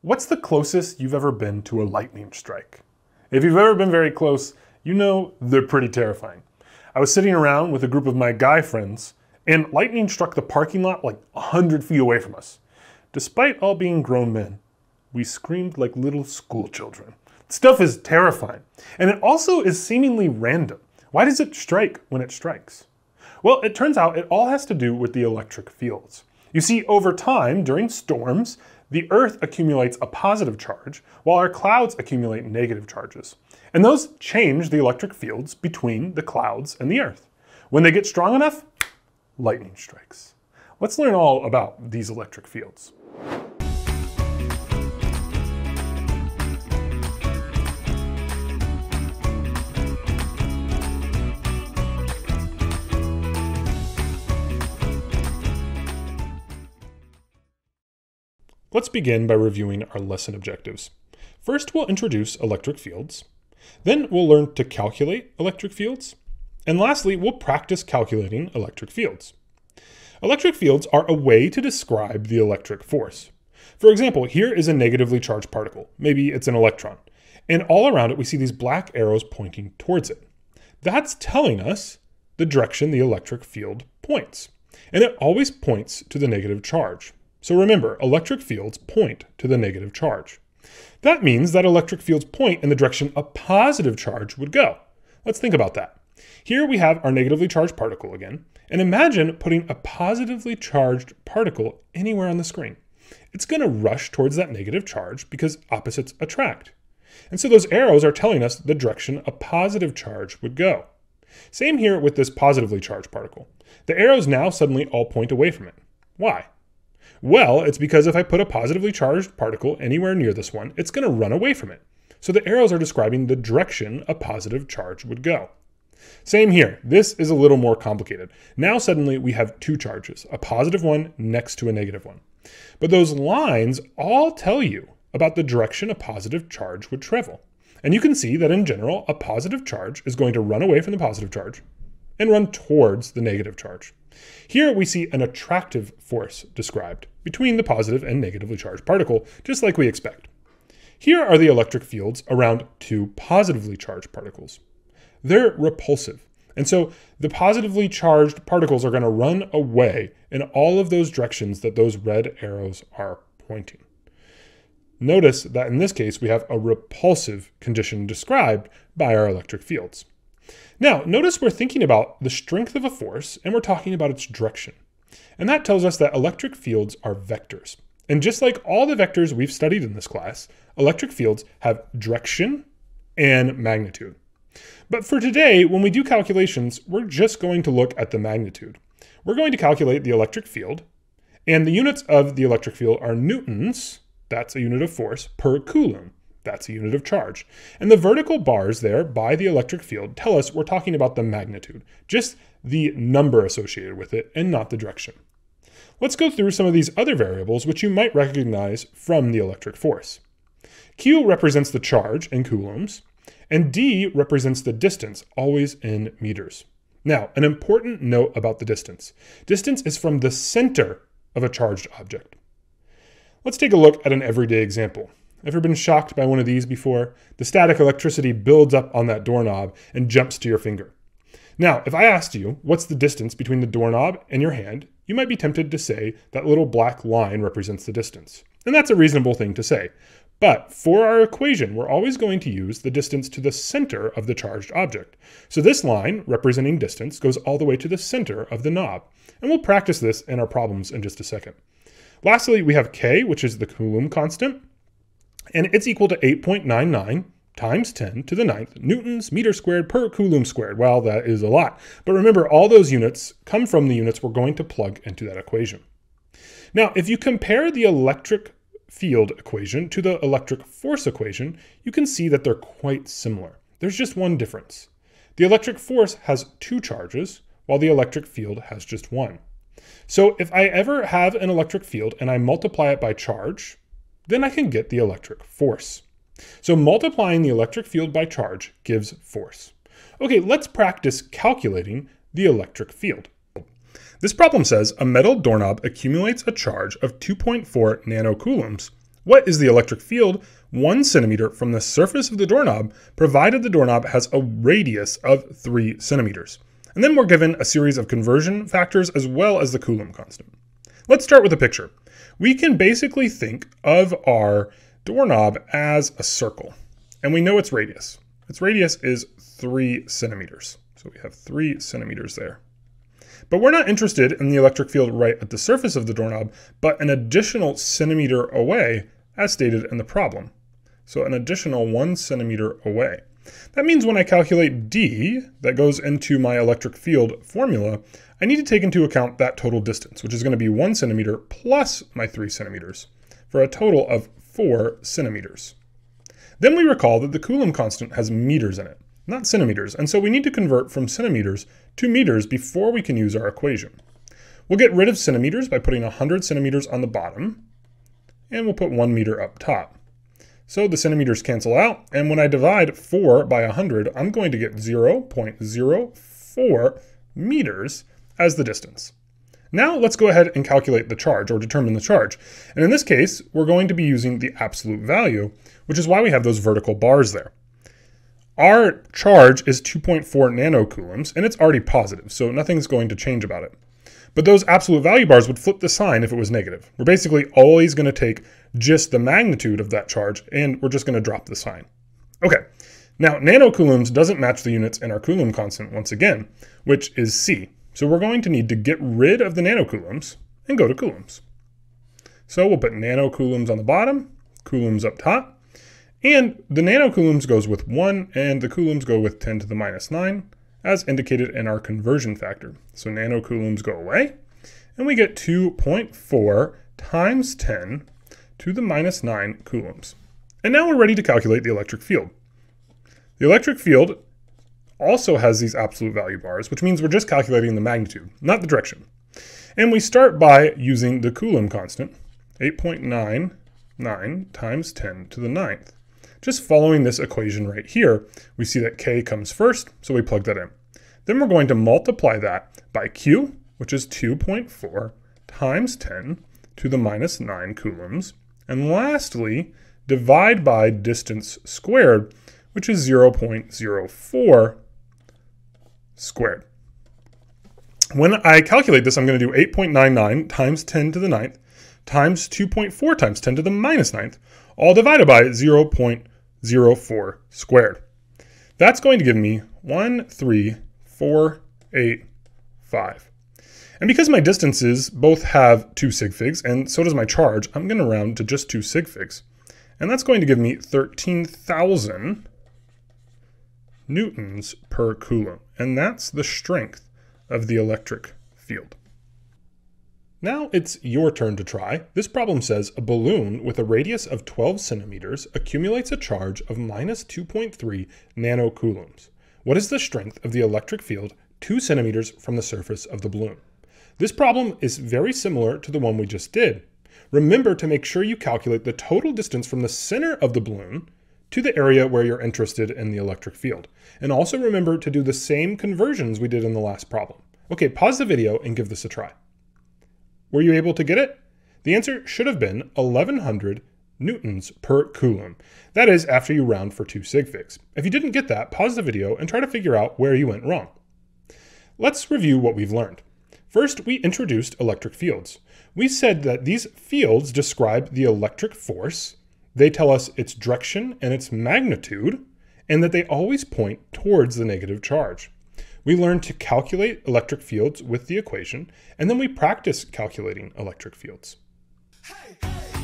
What's the closest you've ever been to a lightning strike? If you've ever been very close, you know they're pretty terrifying. I was sitting around with a group of my guy friends, and lightning struck the parking lot like 100 feet away from us. Despite all being grown men, we screamed like little school children. Stuff is terrifying, and it also is seemingly random. Why does it strike when it strikes? Well, it turns out it all has to do with the electric fields. You see, over time, during storms, the Earth accumulates a positive charge, while our clouds accumulate negative charges. And those change the electric fields between the clouds and the Earth. When they get strong enough, lightning strikes. Let's learn all about these electric fields. Let's begin by reviewing our lesson objectives. First, we'll introduce electric fields. Then we'll learn to calculate electric fields. And lastly, we'll practice calculating electric fields. Electric fields are a way to describe the electric force. For example, here is a negatively charged particle. Maybe it's an electron. And all around it, we see these black arrows pointing towards it. That's telling us the direction the electric field points. And it always points to the negative charge. So remember, electric fields point to the negative charge. That means that electric fields point in the direction a positive charge would go. Let's think about that. Here we have our negatively charged particle again, and imagine putting a positively charged particle anywhere on the screen. It's going to rush towards that negative charge because opposites attract. And so those arrows are telling us the direction a positive charge would go. Same here with this positively charged particle. The arrows now suddenly all point away from it. Why? Well, it's because if I put a positively charged particle anywhere near this one, it's going to run away from it. So the arrows are describing the direction a positive charge would go. Same here. This is a little more complicated. Now suddenly we have two charges, a positive one next to a negative one. But those lines all tell you about the direction a positive charge would travel. And you can see that in general, a positive charge is going to run away from the positive charge and run towards the negative charge. Here we see an attractive force described between the positive and negatively charged particle, just like we expect. Here are the electric fields around two positively charged particles. They're repulsive, and so the positively charged particles are going to run away in all of those directions that those red arrows are pointing. Notice that in this case, we have a repulsive condition described by our electric fields. Now, notice we're thinking about the strength of a force and we're talking about its direction. And that tells us that electric fields are vectors. And just like all the vectors we've studied in this class, electric fields have direction and magnitude. But for today, when we do calculations, we're just going to look at the magnitude. We're going to calculate the electric field, and the units of the electric field are newtons, that's a unit of force, per coulomb. That's a unit of charge. And the vertical bars there by the electric field tell us we're talking about the magnitude, just the number associated with it and not the direction. Let's go through some of these other variables which you might recognize from the electric force. Q represents the charge in coulombs, and D represents the distance, always in meters. Now, an important note about the distance. Distance is from the center of a charged object. Let's take a look at an everyday example. Ever been shocked by one of these before? The static electricity builds up on that doorknob and jumps to your finger. Now, if I asked you, what's the distance between the doorknob and your hand, you might be tempted to say that little black line represents the distance. And that's a reasonable thing to say. But for our equation, we're always going to use the distance to the center of the charged object. So this line, representing distance, goes all the way to the center of the knob. And we'll practice this in our problems in just a second. Lastly, we have K, which is the Coulomb constant and it's equal to 8.99 times 10 to the ninth newtons meter squared per coulomb squared. Well, that is a lot. But remember, all those units come from the units we're going to plug into that equation. Now, if you compare the electric field equation to the electric force equation, you can see that they're quite similar. There's just one difference. The electric force has two charges, while the electric field has just one. So if I ever have an electric field and I multiply it by charge, then I can get the electric force. So multiplying the electric field by charge gives force. Okay, let's practice calculating the electric field. This problem says a metal doorknob accumulates a charge of 2.4 nanocoulombs What is the electric field? One centimeter from the surface of the doorknob, provided the doorknob has a radius of three centimeters. And then we're given a series of conversion factors as well as the Coulomb constant. Let's start with a picture. We can basically think of our doorknob as a circle, and we know its radius. Its radius is three centimeters. So we have three centimeters there. But we're not interested in the electric field right at the surface of the doorknob, but an additional centimeter away, as stated in the problem. So an additional one centimeter away. That means when I calculate D, that goes into my electric field formula, I need to take into account that total distance, which is going to be one centimeter plus my three centimeters, for a total of four centimeters. Then we recall that the Coulomb constant has meters in it, not centimeters, and so we need to convert from centimeters to meters before we can use our equation. We'll get rid of centimeters by putting 100 centimeters on the bottom, and we'll put one meter up top. So the centimeters cancel out, and when I divide 4 by 100, I'm going to get 0.04 meters as the distance. Now let's go ahead and calculate the charge, or determine the charge. And in this case, we're going to be using the absolute value, which is why we have those vertical bars there. Our charge is 2.4 nanocoulombs, and it's already positive, so nothing's going to change about it. But those absolute value bars would flip the sign if it was negative. We're basically always going to take just the magnitude of that charge, and we're just going to drop the sign. Okay, now nanocoulombs doesn't match the units in our Coulomb constant once again, which is C. So we're going to need to get rid of the nanocoulombs and go to coulombs. So we'll put nanocoulombs on the bottom, coulombs up top, and the nanocoulombs goes with 1 and the coulombs go with 10 to the minus 9 as indicated in our conversion factor. So nanocoulombs go away, and we get 2.4 times 10 to the minus 9 coulombs. And now we're ready to calculate the electric field. The electric field also has these absolute value bars, which means we're just calculating the magnitude, not the direction. And we start by using the Coulomb constant, 8.99 times 10 to the ninth. Just following this equation right here, we see that k comes first, so we plug that in. Then we're going to multiply that by q, which is 2.4 times 10 to the minus 9 coulombs. And lastly, divide by distance squared, which is 0.04 squared. When I calculate this, I'm going to do 8.99 times 10 to the ninth times 2.4 times 10 to the minus ninth, all divided by 0.04 squared. That's going to give me 13485. And because my distances both have two sig figs, and so does my charge, I'm going to round to just two sig figs. And that's going to give me 13,000 newtons per coulomb. And that's the strength of the electric field. Now it's your turn to try. This problem says a balloon with a radius of 12 centimeters accumulates a charge of minus 2.3 nanocoulombs. What is the strength of the electric field 2 centimeters from the surface of the balloon? This problem is very similar to the one we just did. Remember to make sure you calculate the total distance from the center of the balloon to the area where you're interested in the electric field. And also remember to do the same conversions we did in the last problem. Okay, pause the video and give this a try. Were you able to get it? The answer should have been 1100 newtons per coulomb. That is after you round for two sig figs. If you didn't get that, pause the video and try to figure out where you went wrong. Let's review what we've learned. First, we introduced electric fields. We said that these fields describe the electric force, they tell us its direction and its magnitude, and that they always point towards the negative charge. We learn to calculate electric fields with the equation, and then we practice calculating electric fields. Hey, hey.